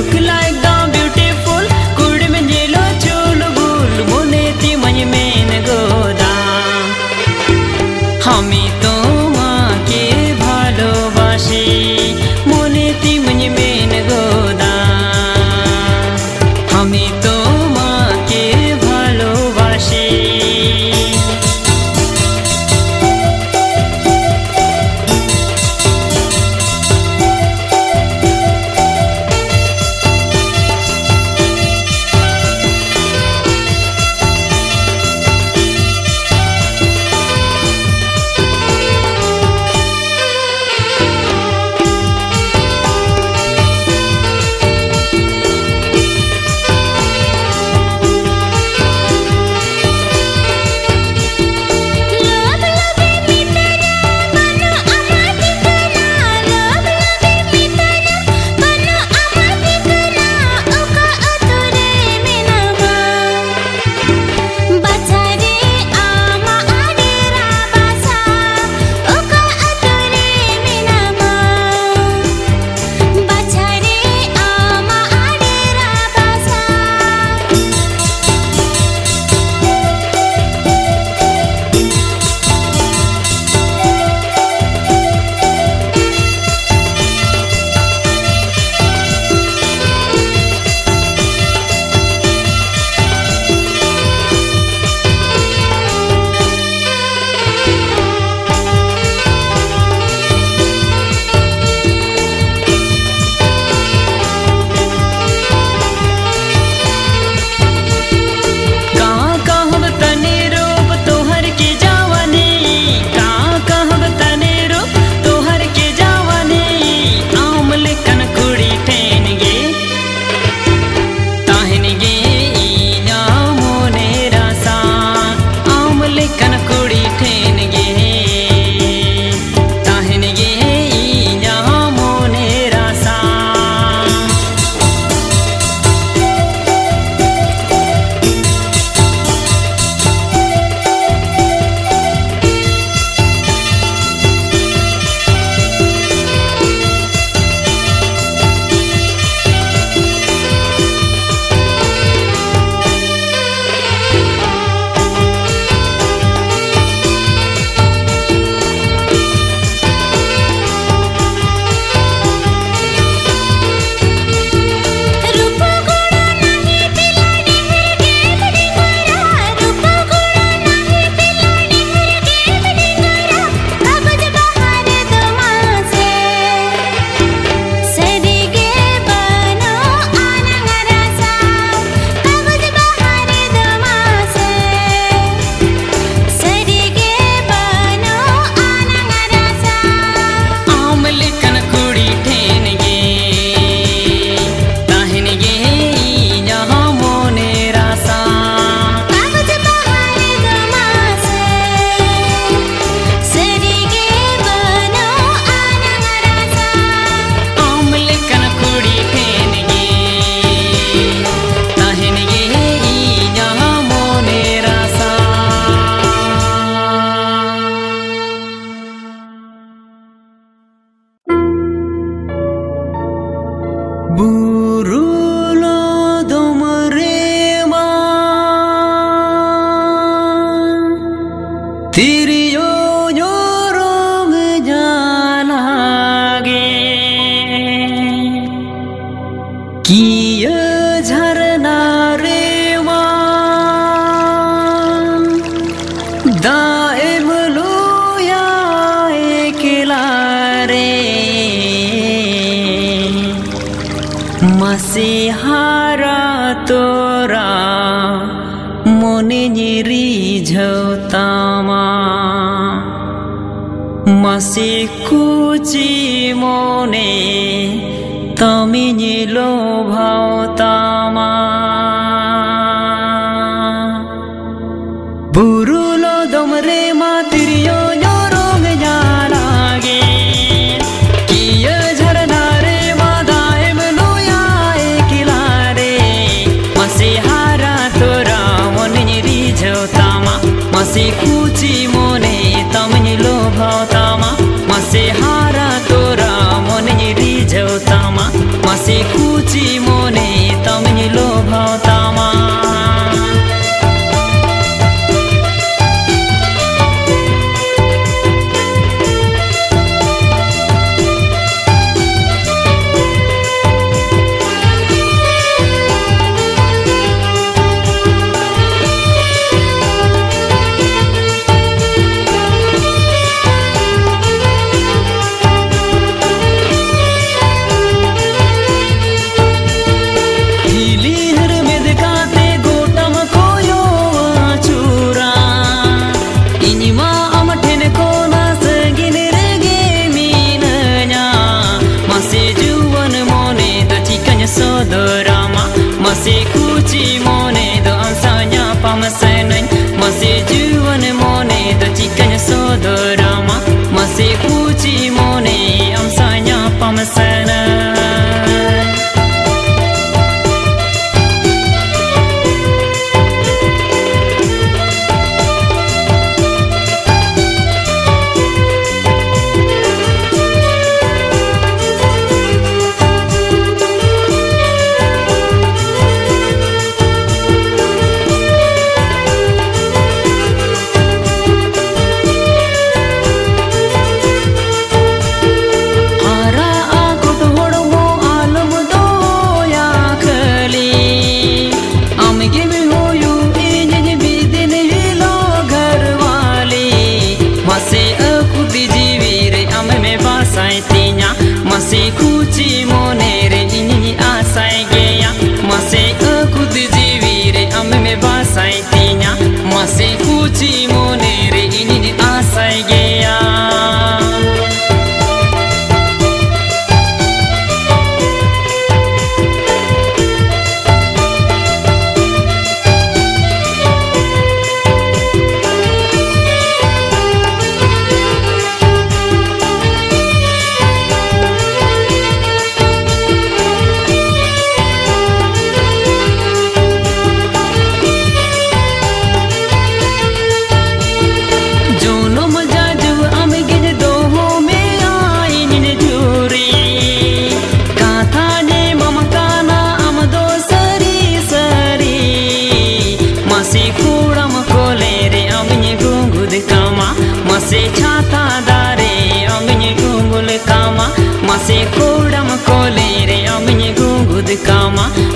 Look guru. sim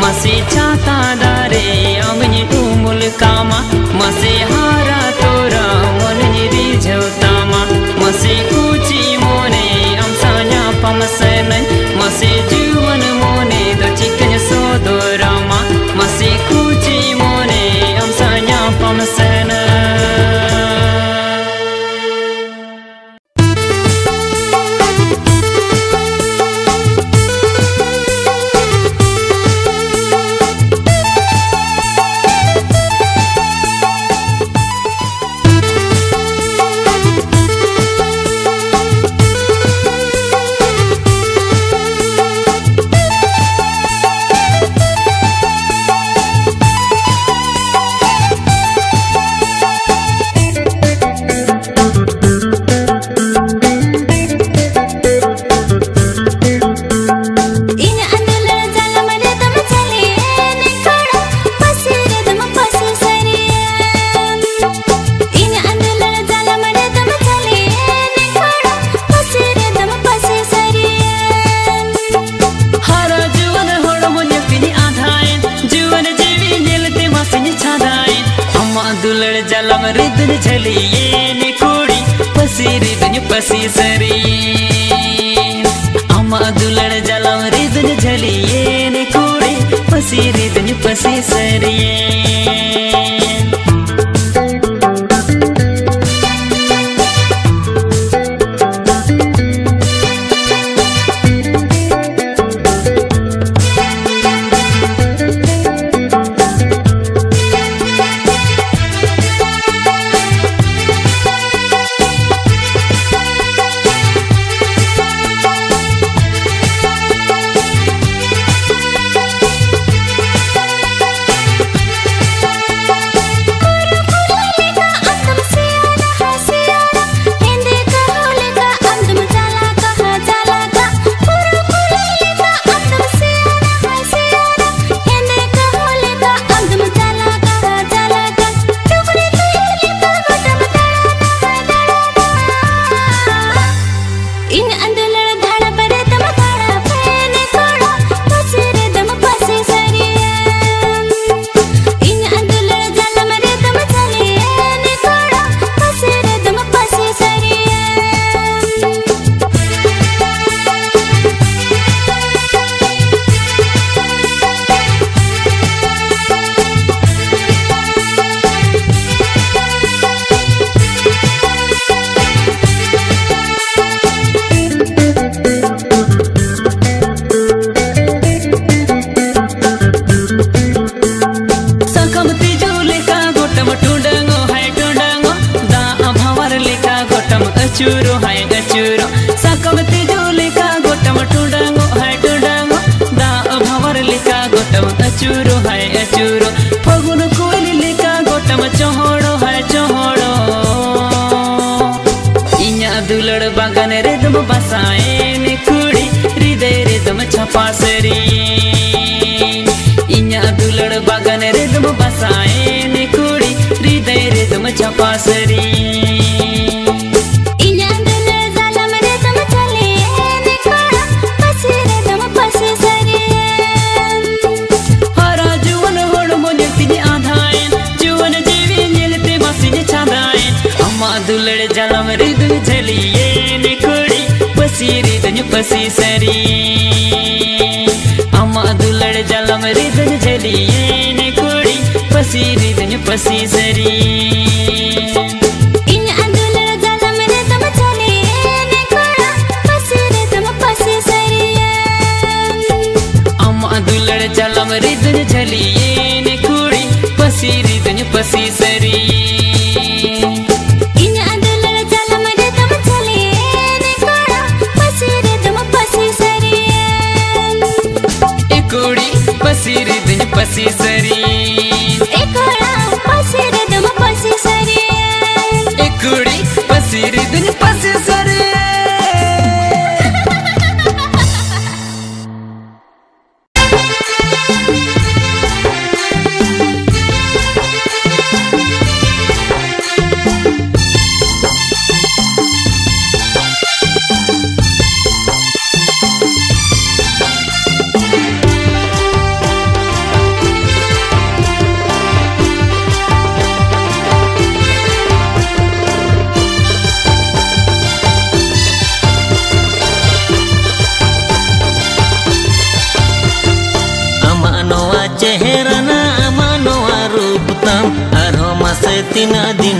मसे छाता ചൂരു ഹൈ ഗച്ചൂരു സക്കവത്തി ജോലിക്ക ഗോട്ടമ ടുടങ്ങു ഹൈ ടുടങ്ങു. ദാ ഭവരലിക്ക ഗോട്ടമ കച്ചൂരു ഹൈ അച്ചൂരു പകുനു കൂലിലിക്ക ഗോട്ടമ ചോഹോടു ഹൈ ചോഹോടു ഇഞ്ഞ ദുലട് ബഗന രതും ബസായേനെ കൂടി ഹൃദയ രതും ചപ്പാസരി. ഇഞ്ഞ ദുലട് ബഗന രതും ബസായേനെ കൂടി ഹൃദയ രതും ചപ്പാസരീ. बसी सरी अम्मा दुलड़ जलम रिदन जरिए ने कुड़ी पसी रिदन पसी सरी चलम रिदन झलिए ने कुड़ी पसी रिदन पसी सरी ದಿನ ದಿನ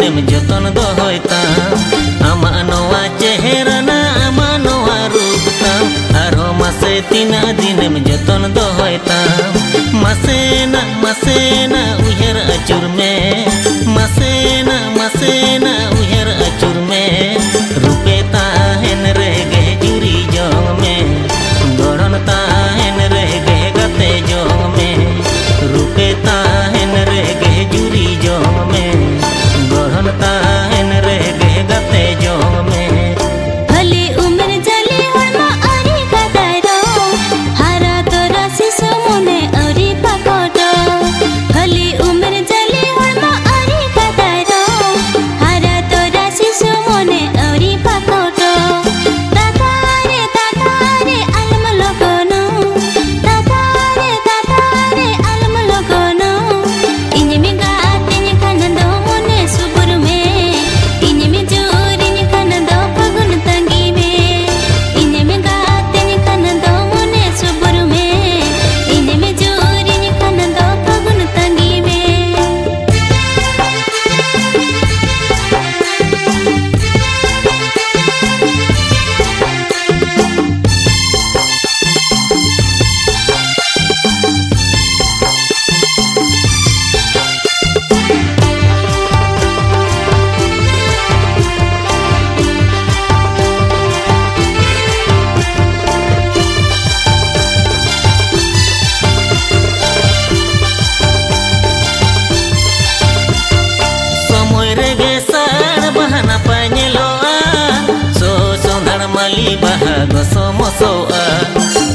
mali bahado somosoa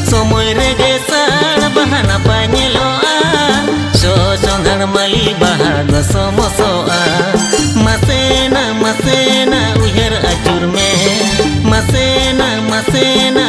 Somoy regresar bahana pañeloa Shoshongan mali bahado somosoa Masena, masena, ujer achurme Masena, masena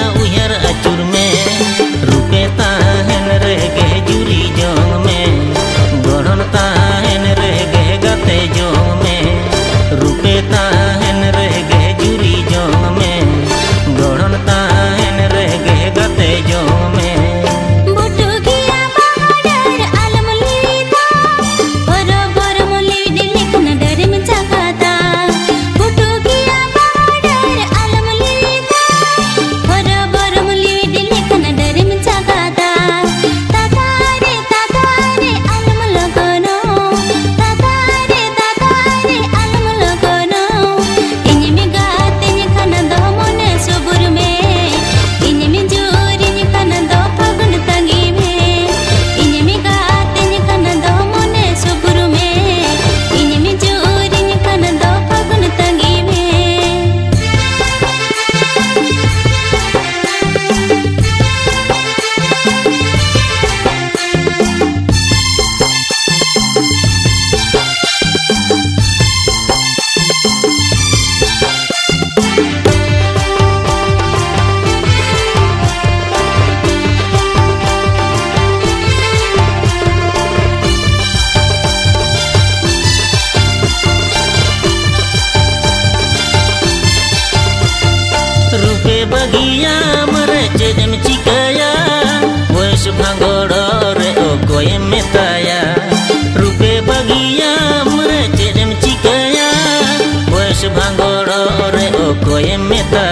goyang metaya Rupe bagia mure cerem cikaya Wes banggoro ore o goyang metaya